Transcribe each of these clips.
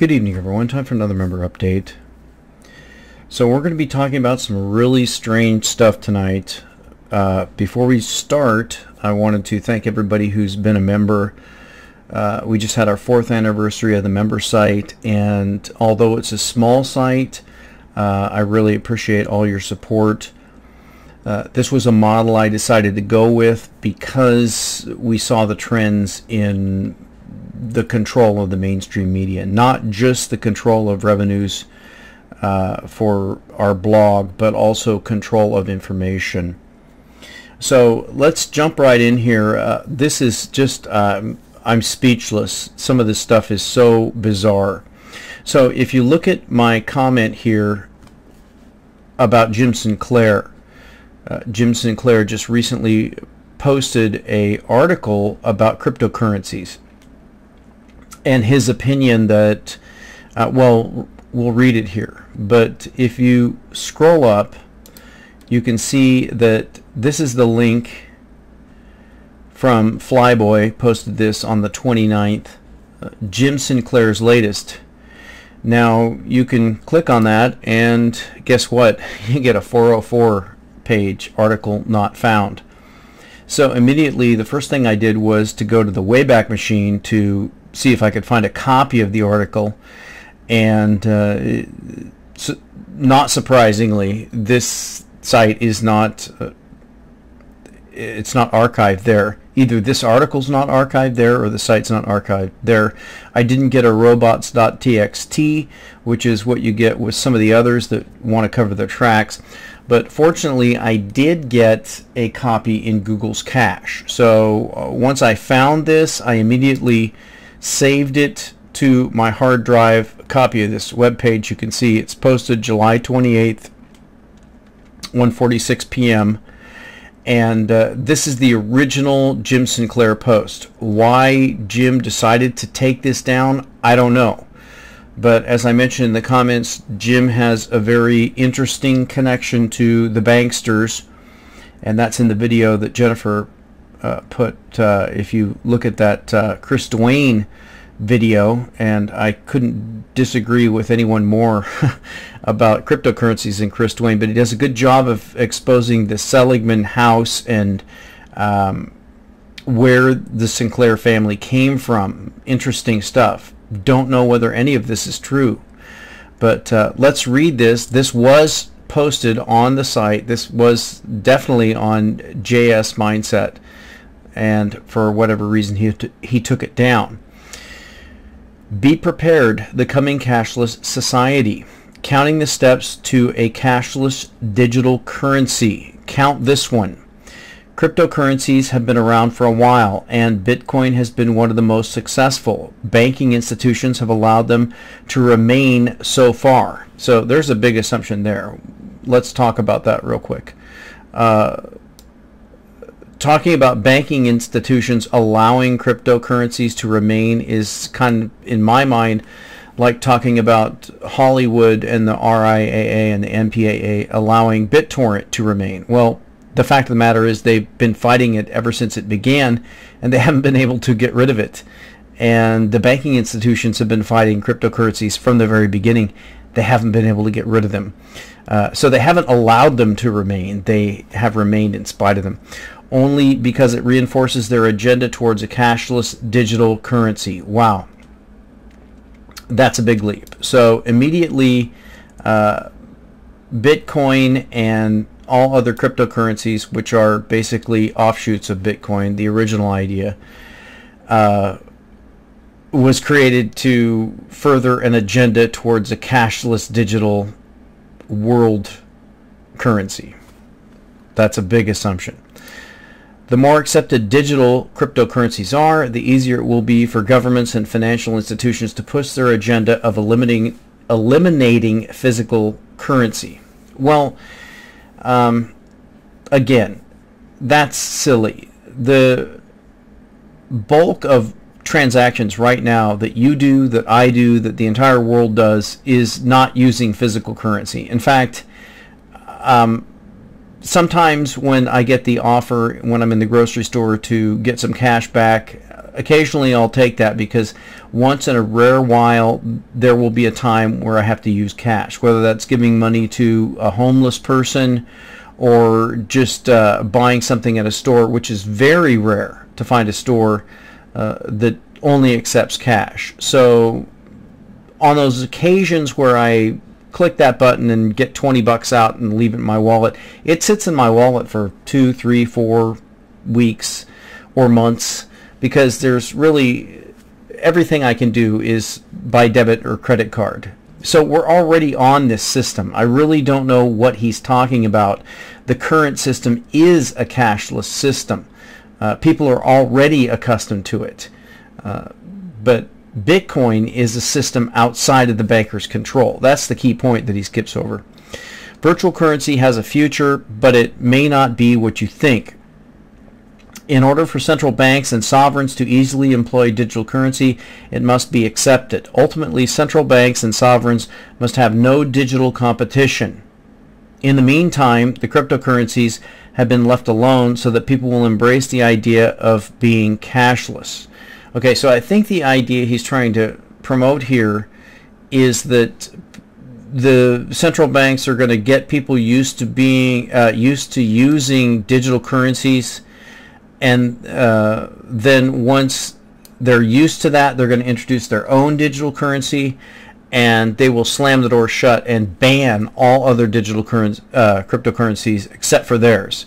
Good evening, everyone. Time for another member update. So we're going to be talking about some really strange stuff tonight. Uh, before we start, I wanted to thank everybody who's been a member. Uh, we just had our fourth anniversary of the member site, and although it's a small site, uh, I really appreciate all your support. Uh, this was a model I decided to go with because we saw the trends in the control of the mainstream media, not just the control of revenues uh, for our blog, but also control of information. So let's jump right in here. Uh, this is just, um, I'm speechless. Some of this stuff is so bizarre. So if you look at my comment here about Jim Sinclair, uh, Jim Sinclair just recently posted a article about cryptocurrencies and his opinion that, uh, well, we'll read it here. But if you scroll up, you can see that this is the link from Flyboy, posted this on the 29th, uh, Jim Sinclair's latest. Now you can click on that and guess what? You get a 404 page article not found. So immediately the first thing I did was to go to the Wayback Machine to see if I could find a copy of the article. And uh, so not surprisingly, this site is not uh, it's not archived there. Either this article's not archived there or the site's not archived there. I didn't get a robots.txt, which is what you get with some of the others that want to cover their tracks. But fortunately, I did get a copy in Google's cache. So uh, once I found this, I immediately saved it to my hard drive copy of this web page. You can see it's posted July 28th, 1:46 p.m. And uh, this is the original Jim Sinclair post. Why Jim decided to take this down, I don't know. But as I mentioned in the comments, Jim has a very interesting connection to the banksters, and that's in the video that Jennifer uh, put, uh, if you look at that uh, Chris Duane video, and I couldn't disagree with anyone more about cryptocurrencies than Chris Duane, but he does a good job of exposing the Seligman house and um, where the Sinclair family came from. Interesting stuff. Don't know whether any of this is true, but uh, let's read this. This was posted on the site. This was definitely on JS Mineset and for whatever reason he, he took it down. Be prepared, the coming cashless society. Counting the steps to a cashless digital currency. Count this one. Cryptocurrencies have been around for a while, and Bitcoin has been one of the most successful. Banking institutions have allowed them to remain so far. So there's a big assumption there. Let's talk about that real quick. Uh, talking about banking institutions allowing cryptocurrencies to remain is kind of, in my mind, like talking about Hollywood and the RIAA and the MPAA allowing BitTorrent to remain. Well, the fact of the matter is they've been fighting it ever since it began, and they haven't been able to get rid of it. And the banking institutions have been fighting cryptocurrencies from the very beginning. They haven't been able to get rid of them. Uh, so they haven't allowed them to remain. They have remained in spite of them only because it reinforces their agenda towards a cashless digital currency. Wow. That's a big leap. So immediately, uh, Bitcoin and all other cryptocurrencies, which are basically offshoots of Bitcoin, the original idea, uh, was created to further an agenda towards a cashless digital world currency. That's a big assumption. The more accepted digital cryptocurrencies are, the easier it will be for governments and financial institutions to push their agenda of eliminating, eliminating physical currency. Well, um, again, that's silly. The bulk of transactions right now that you do, that I do, that the entire world does, is not using physical currency. In fact, um, sometimes when I get the offer when I'm in the grocery store to get some cash back, occasionally I'll take that because once in a rare while there will be a time where I have to use cash, whether that's giving money to a homeless person or just uh, buying something at a store, which is very rare to find a store uh, that only accepts cash. So on those occasions where I click that button and get 20 bucks out and leave it in my wallet, it sits in my wallet for two, three, four weeks or months because there's really everything I can do is by debit or credit card. So we're already on this system. I really don't know what he's talking about. The current system is a cashless system. Uh, people are already accustomed to it. Uh, but Bitcoin is a system outside of the banker's control. That's the key point that he skips over. Virtual currency has a future, but it may not be what you think. In order for central banks and sovereigns to easily employ digital currency, it must be accepted. Ultimately, central banks and sovereigns must have no digital competition. In the meantime, the cryptocurrencies have been left alone so that people will embrace the idea of being cashless. Okay, so I think the idea he's trying to promote here is that the central banks are going to get people used to being uh, used to using digital currencies and uh, then once they're used to that, they're going to introduce their own digital currency, and they will slam the door shut and ban all other digital currency, uh, cryptocurrencies except for theirs.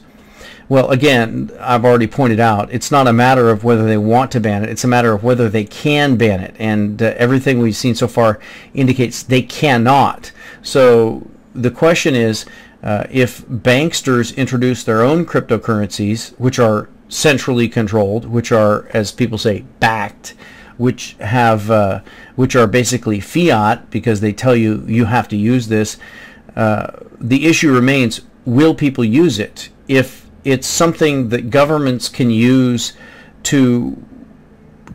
Well, again, I've already pointed out, it's not a matter of whether they want to ban it, it's a matter of whether they can ban it. And uh, everything we've seen so far indicates they cannot. So the question is, uh, if banksters introduce their own cryptocurrencies, which are centrally controlled, which are, as people say, backed, which have, uh, which are basically fiat because they tell you you have to use this. Uh, the issue remains: Will people use it? If it's something that governments can use to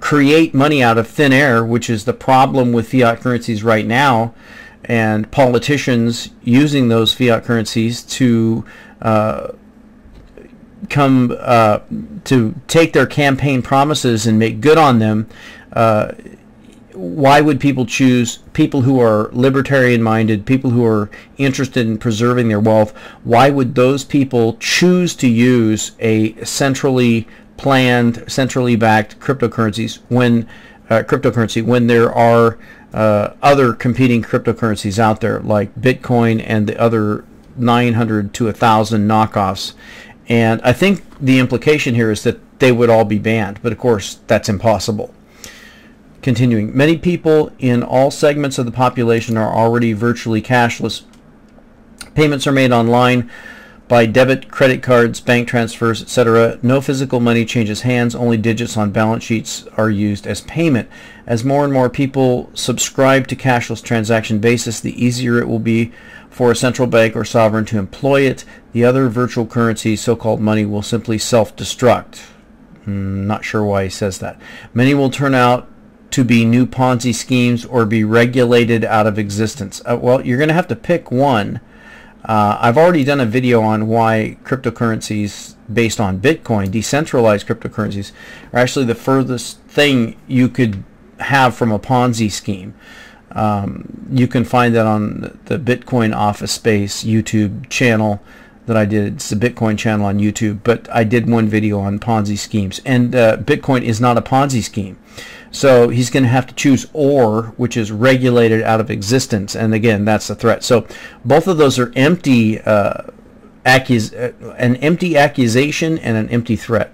create money out of thin air, which is the problem with fiat currencies right now, and politicians using those fiat currencies to uh, come uh, to take their campaign promises and make good on them, uh, why would people choose people who are libertarian minded, people who are interested in preserving their wealth? Why would those people choose to use a centrally planned, centrally backed cryptocurrencies when uh, cryptocurrency when there are uh, other competing cryptocurrencies out there like Bitcoin and the other 900 to 1,000 knockoffs? And I think the implication here is that they would all be banned, but of course that's impossible. Continuing, many people in all segments of the population are already virtually cashless. Payments are made online by debit, credit cards, bank transfers, etc. No physical money changes hands, only digits on balance sheets are used as payment. As more and more people subscribe to cashless transaction basis, the easier it will be for a central bank or sovereign to employ it. The other virtual currency, so-called money, will simply self-destruct. Mm, not sure why he says that. Many will turn out to be new Ponzi schemes or be regulated out of existence. Uh, well, you're going to have to pick one. Uh, I've already done a video on why cryptocurrencies based on Bitcoin, decentralized cryptocurrencies, are actually the furthest thing you could have from a Ponzi scheme. Um, you can find that on the Bitcoin Office Space YouTube channel that I did. It's the Bitcoin channel on YouTube, but I did one video on Ponzi schemes. And uh, Bitcoin is not a Ponzi scheme. So he's going to have to choose or, which is regulated out of existence. And again, that's a threat. So both of those are empty, uh, accus- uh, an empty accusation and an empty threat.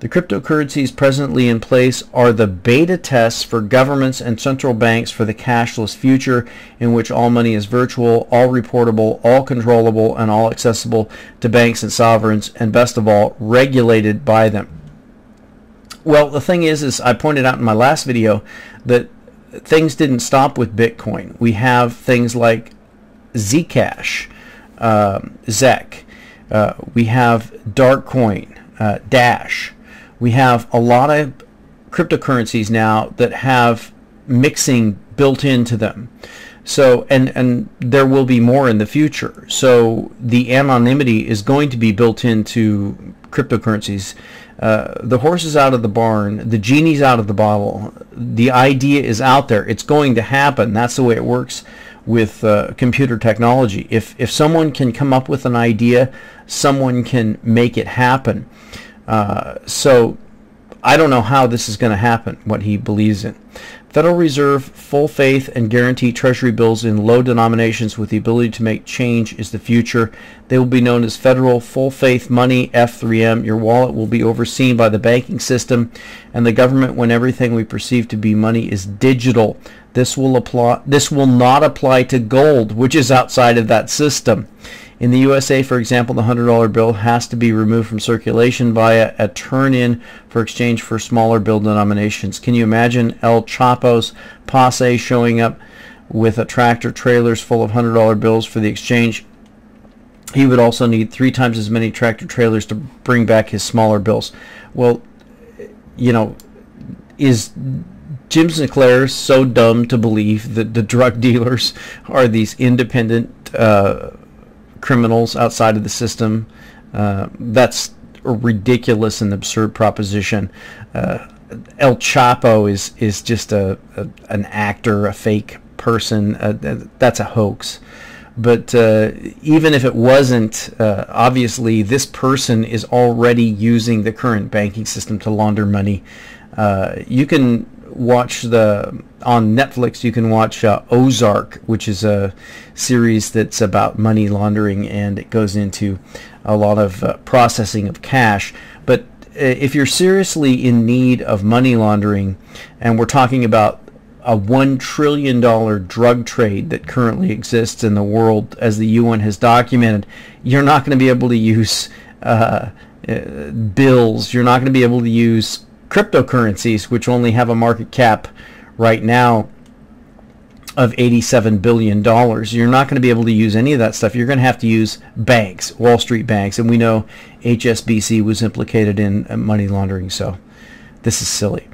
The cryptocurrencies presently in place are the beta tests for governments and central banks for the cashless future in which all money is virtual, all reportable, all controllable, and all accessible to banks and sovereigns, and best of all, regulated by them. Well, the thing is, is I pointed out in my last video that things didn't stop with Bitcoin. We have things like Zcash, um, ZEC. Uh, we have Darkcoin, uh, Dash we have a lot of cryptocurrencies now that have mixing built into them. So, and, and there will be more in the future. So the anonymity is going to be built into cryptocurrencies. Uh, the horse is out of the barn, the genie's out of the bottle. The idea is out there. It's going to happen. That's the way it works with uh, computer technology. If if someone can come up with an idea, someone can make it happen. Uh, so I don't know how this is going to happen. What he believes in. Federal Reserve full faith and guarantee Treasury bills in low denominations with the ability to make change is the future. They will be known as Federal Full Faith Money F3M. Your wallet will be overseen by the banking system and the government when everything we perceive to be money is digital. This will apply this will not apply to gold, which is outside of that system. In the USA, for example, the $100 bill has to be removed from circulation via a turn-in for exchange for smaller bill denominations. Can you imagine El Chapo's posse showing up with a tractor trailers full of $100 bills for the exchange? He would also need three times as many tractor trailers to bring back his smaller bills. Well, you know, is Jim Sinclair so dumb to believe that the drug dealers are these independent uh, criminals outside of the system. Uh, that's a ridiculous and absurd proposition. Uh, El Chapo is is just a, a, an actor, a fake person. Uh, that's a hoax. But uh, even if it wasn't, uh, obviously this person is already using the current banking system to launder money. Uh, you can watch the on Netflix. You can watch uh, Ozark, which is a series that's about money laundering, and it goes into a lot of uh, processing of cash. But uh, if you're seriously in need of money laundering, and we're talking about a one trillion dollar drug trade that currently exists in the world, as the UN has documented, you're not going to be able to use uh, uh, bills. You're not going to be able to use cryptocurrencies, which only have a market cap right now of $87 billion. You're not going to be able to use any of that stuff. You're going to have to use banks, Wall Street banks. And we know HSBC was implicated in money laundering, so this is silly.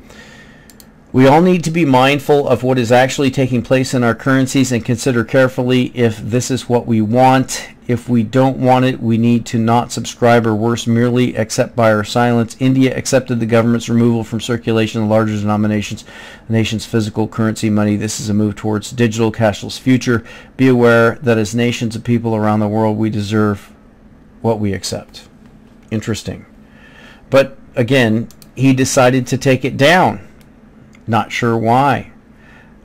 We all need to be mindful of what is actually taking place in our currencies and consider carefully if this is what we want. If we don't want it, we need to not subscribe or worse, merely accept by our silence. India accepted the government's removal from circulation of larger denominations, the nation's physical currency money. This is a move towards digital cashless future. Be aware that as nations of people around the world, we deserve what we accept. Interesting. But again, he decided to take it down not sure why.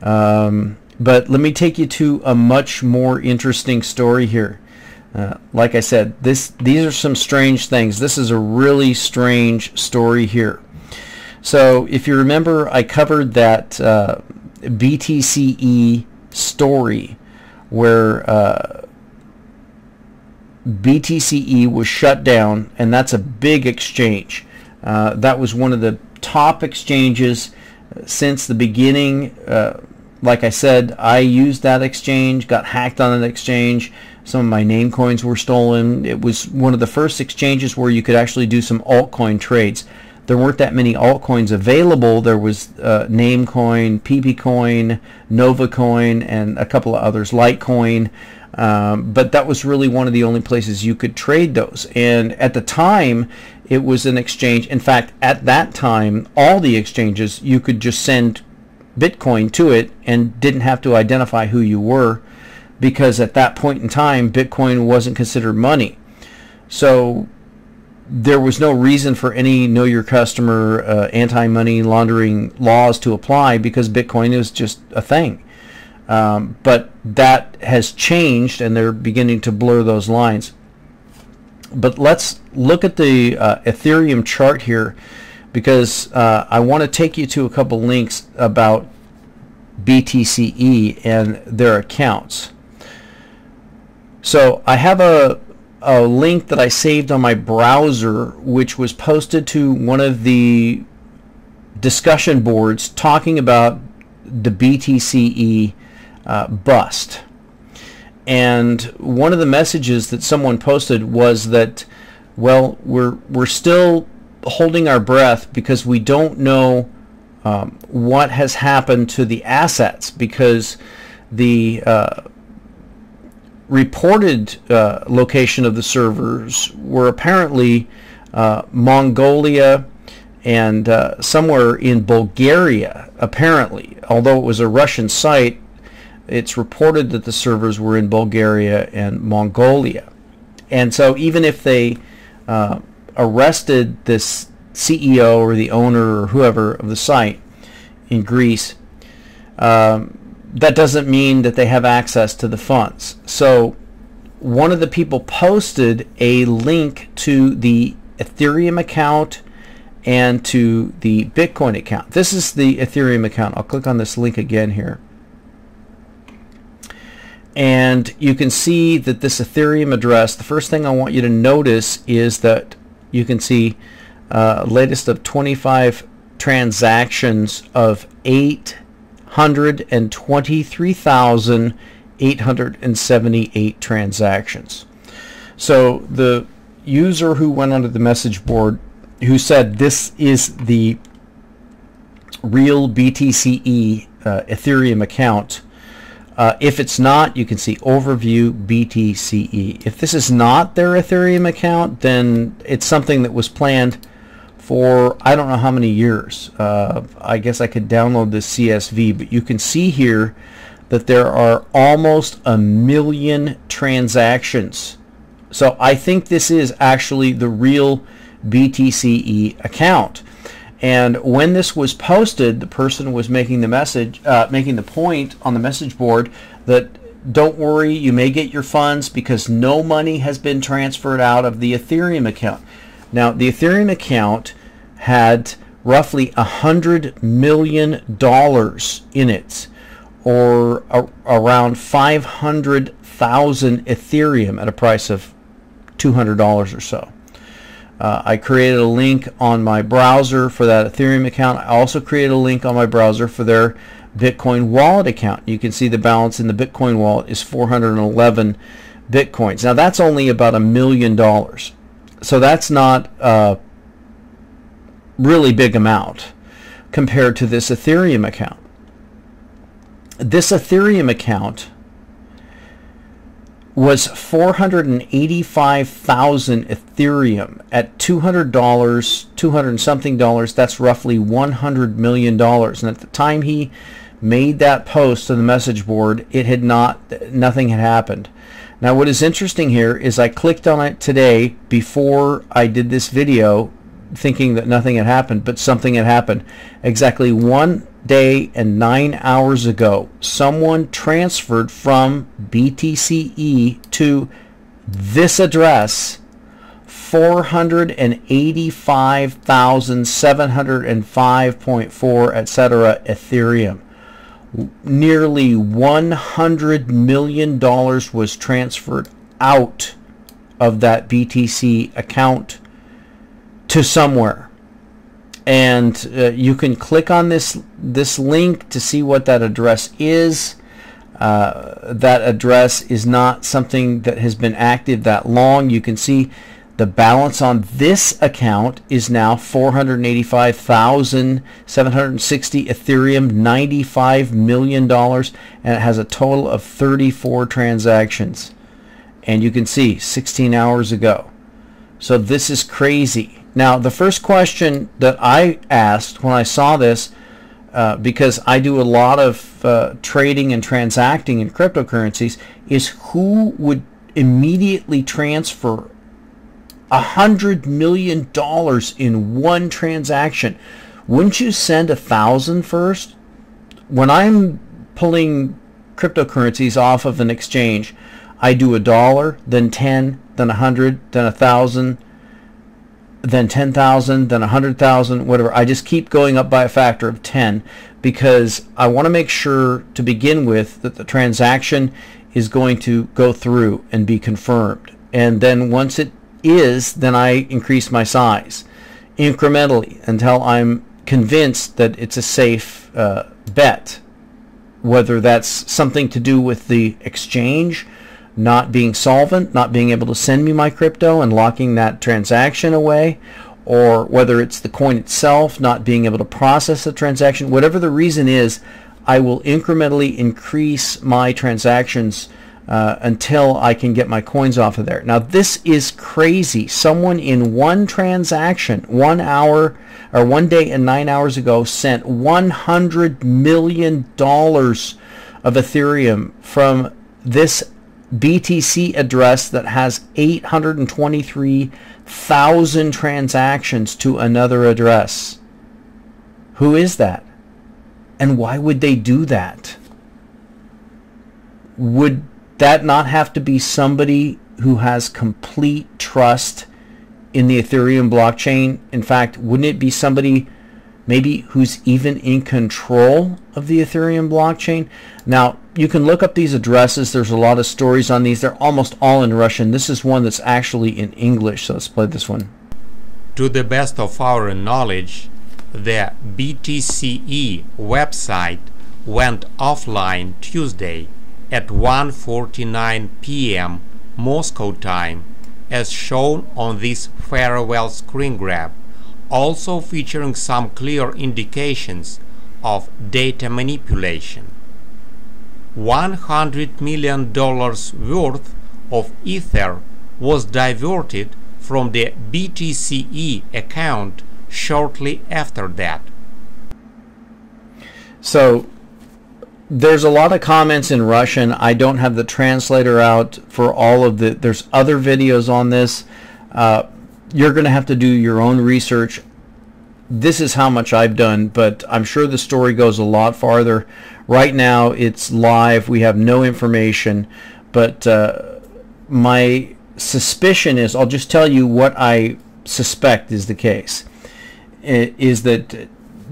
Um, but let me take you to a much more interesting story here. Uh, like I said, this these are some strange things. This is a really strange story here. So if you remember, I covered that uh, BTCE story where uh, BTCE was shut down, and that's a big exchange. Uh, that was one of the top exchanges since the beginning. Uh, like I said, I used that exchange, got hacked on that exchange. Some of my Namecoins were stolen. It was one of the first exchanges where you could actually do some altcoin trades. There weren't that many altcoins available. There was uh, Namecoin, PPCoin, NovaCoin, and a couple of others, Litecoin. Um, but that was really one of the only places you could trade those. And at the time, it was an exchange. In fact, at that time, all the exchanges, you could just send Bitcoin to it and didn't have to identify who you were because at that point in time, Bitcoin wasn't considered money. So there was no reason for any know your customer uh, anti-money laundering laws to apply because Bitcoin is just a thing. Um, but that has changed and they're beginning to blur those lines but let's look at the uh, Ethereum chart here because uh, I want to take you to a couple links about BTCE and their accounts. So I have a, a link that I saved on my browser which was posted to one of the discussion boards talking about the BTCE uh, bust. And one of the messages that someone posted was that, well, we're we're still holding our breath because we don't know um, what has happened to the assets because the uh, reported uh, location of the servers were apparently uh, Mongolia, and uh, somewhere in Bulgaria, apparently. Although it was a Russian site, it's reported that the servers were in Bulgaria and Mongolia. And so even if they uh, arrested this CEO or the owner or whoever of the site in Greece, um, that doesn't mean that they have access to the funds. So one of the people posted a link to the Ethereum account and to the Bitcoin account. This is the Ethereum account. I'll click on this link again here. And you can see that this Ethereum address, the first thing I want you to notice is that you can see uh, latest of 25 transactions of 823,878 transactions. So the user who went onto the message board who said this is the real BTCE uh, Ethereum account uh, if it's not, you can see overview BTCE. If this is not their Ethereum account, then it's something that was planned for I don't know how many years. Uh, I guess I could download the CSV, but you can see here that there are almost a million transactions. So I think this is actually the real BTCE account. And when this was posted, the person was making the message, uh, making the point on the message board that don't worry, you may get your funds because no money has been transferred out of the Ethereum account. Now, the Ethereum account had roughly a hundred million dollars in it, or a, around five hundred thousand Ethereum at a price of two hundred dollars or so. Uh, I created a link on my browser for that Ethereum account. I also created a link on my browser for their Bitcoin wallet account. You can see the balance in the Bitcoin wallet is 411 Bitcoins. Now that's only about a million dollars. So that's not a really big amount compared to this Ethereum account. This Ethereum account was 485,000 Ethereum at $200, 200 something dollars. That's roughly 100 million dollars. And at the time he made that post on the message board, it had not, nothing had happened. Now what is interesting here is I clicked on it today before I did this video thinking that nothing had happened, but something had happened. Exactly one day and nine hours ago, someone transferred from BTCE to this address 485,705.4 etc. Ethereum. Nearly 100 million dollars was transferred out of that BTC account to somewhere and uh, you can click on this this link to see what that address is. Uh, that address is not something that has been active that long. You can see the balance on this account is now 485,760 Ethereum, $95 million, and it has a total of 34 transactions. And you can see 16 hours ago. So this is crazy. Now, the first question that I asked when I saw this, uh, because I do a lot of uh, trading and transacting in cryptocurrencies, is who would immediately transfer a hundred million dollars in one transaction? Wouldn't you send a thousand first? When I'm pulling cryptocurrencies off of an exchange, I do a dollar, then ten, then a hundred, then a thousand, then 10,000, then 100,000, whatever. I just keep going up by a factor of 10 because I want to make sure to begin with that the transaction is going to go through and be confirmed. And then once it is, then I increase my size incrementally until I'm convinced that it's a safe uh, bet. Whether that's something to do with the exchange not being solvent, not being able to send me my crypto and locking that transaction away, or whether it's the coin itself not being able to process the transaction, whatever the reason is, I will incrementally increase my transactions uh, until I can get my coins off of there. Now this is crazy. Someone in one transaction, one hour or one day and nine hours ago, sent 100 million dollars of Ethereum from this BTC address that has 823,000 transactions to another address. Who is that? And why would they do that? Would that not have to be somebody who has complete trust in the Ethereum blockchain? In fact, wouldn't it be somebody maybe who's even in control of the Ethereum blockchain? Now, you can look up these addresses. There's a lot of stories on these. They're almost all in Russian. This is one that's actually in English, so let's play this one. To the best of our knowledge, the BTCE website went offline Tuesday at 1.49 p.m. Moscow time as shown on this farewell screen grab, also featuring some clear indications of data manipulation. $100 million worth of Ether was diverted from the BTCE account shortly after that. So there's a lot of comments in Russian. I don't have the translator out for all of the. There's other videos on this. Uh, you're going to have to do your own research. This is how much I've done, but I'm sure the story goes a lot farther. Right now, it's live. We have no information, but uh, my suspicion is I'll just tell you what I suspect is the case. Is that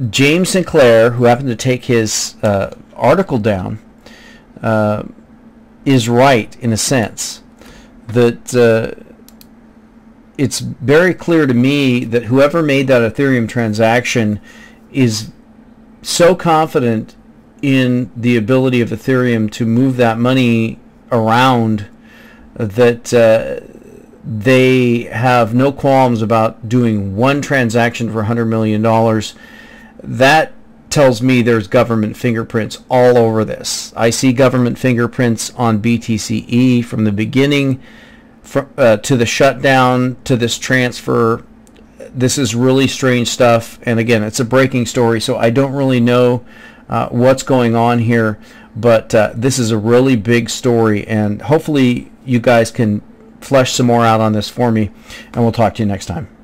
James Sinclair, who happened to take his uh, article down uh, is right in a sense that uh, it's very clear to me that whoever made that Ethereum transaction is so confident in the ability of Ethereum to move that money around that uh, they have no qualms about doing one transaction for $100 million. That tells me there's government fingerprints all over this. I see government fingerprints on BTCE from the beginning from, uh, to the shutdown to this transfer. This is really strange stuff. And again, it's a breaking story, so I don't really know uh, what's going on here. But uh, this is a really big story, and hopefully you guys can flesh some more out on this for me, and we'll talk to you next time.